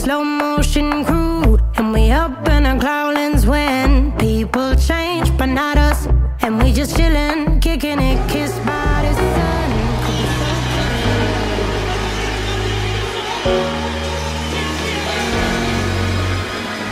slow motion crew. And we up in our growlings when people change, but not us. And we just chillin', kicking it, kissed by the sun.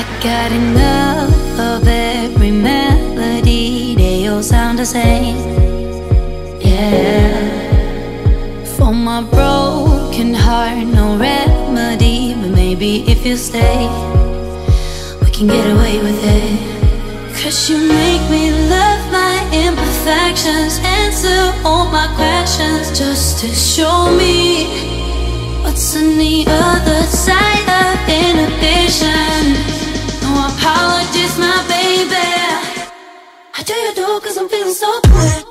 I got enough of every melody, they all sound the same. Yeah. You stay, we can get away with it. Cause you make me love my imperfections, answer all my questions just to show me what's on the other side of inhibition. No apologies, my baby. I do you do cause I'm feeling so good.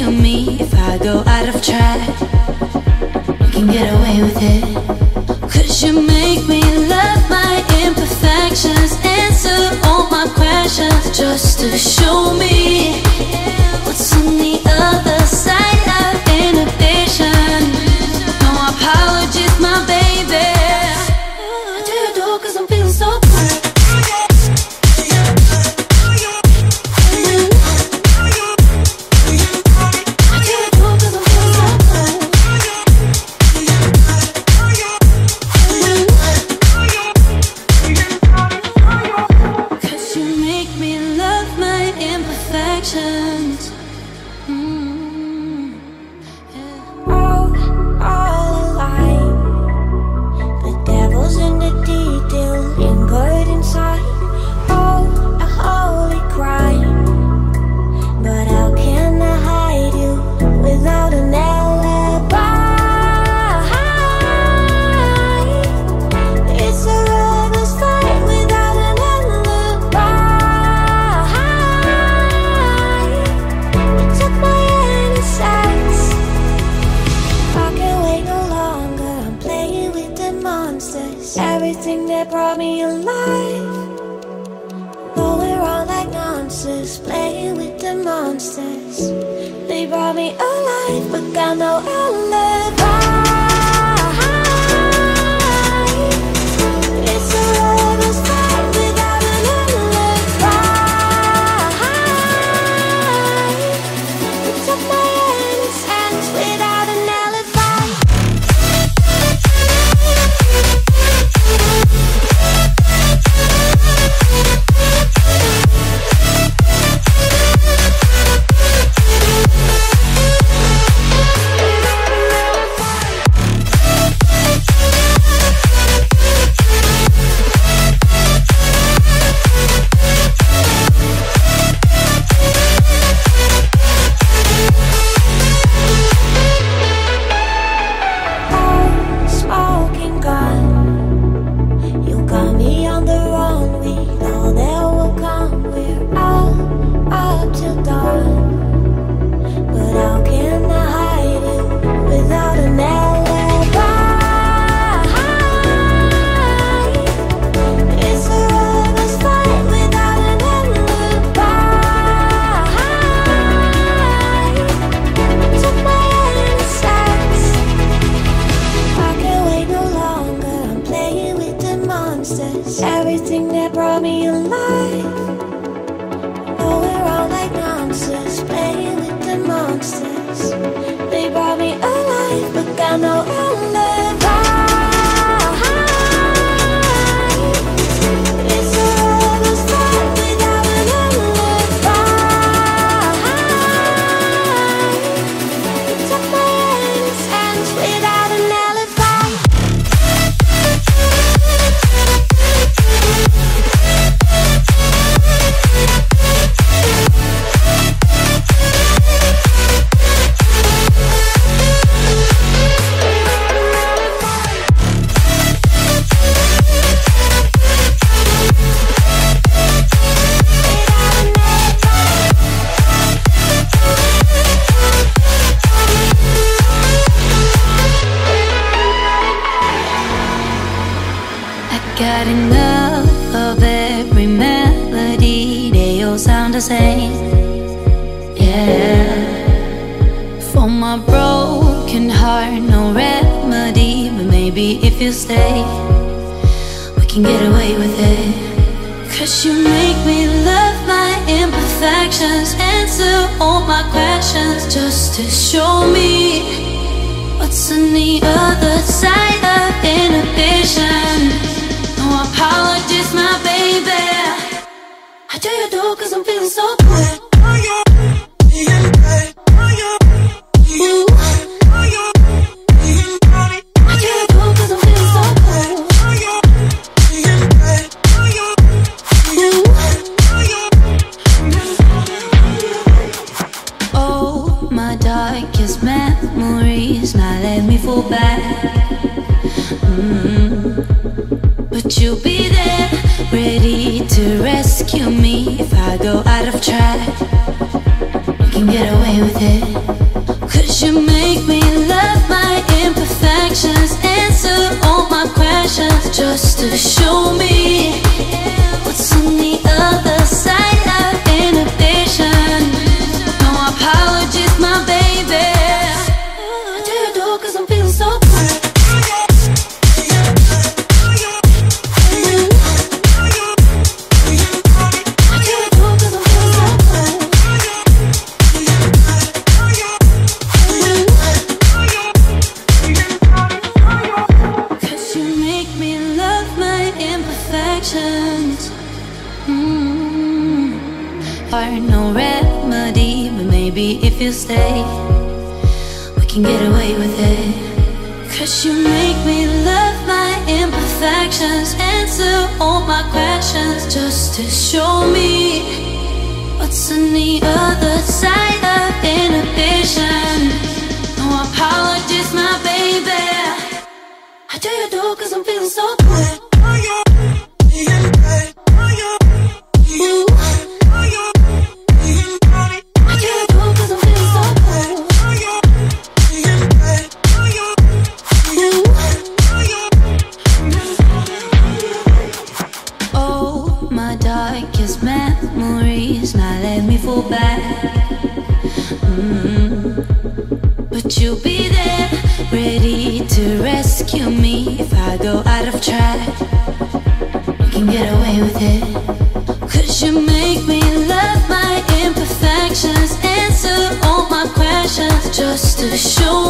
Rescue me if I go out of track. You can get away with it. Cause you make me love my imperfections, answer all my questions just to show me what's on the other side of inhibition. No apologies, my baby. I do you do cause I'm feeling so alive, but I know had enough of every melody They all sound the same. Yeah. For my broken heart No remedy But maybe if you stay We can get away with it. Cause you make me love my imperfections Answer all my questions Just to show me What's on the other side of inhibition. Apologies, my baby. I do you do cause I'm feeling so good. Are no remedy, but maybe if you stay, we can get away with it. Cause you make me love my imperfections, answer all my questions just to show me what's on the other side of inhibition. No apologies, my baby. I do you do cause I'm feeling so good. Now let me fall back. Mm. But you'll be there, ready to rescue me if I go out of track. You can get away with it. Cause you make me love my imperfections, answer all my questions just to show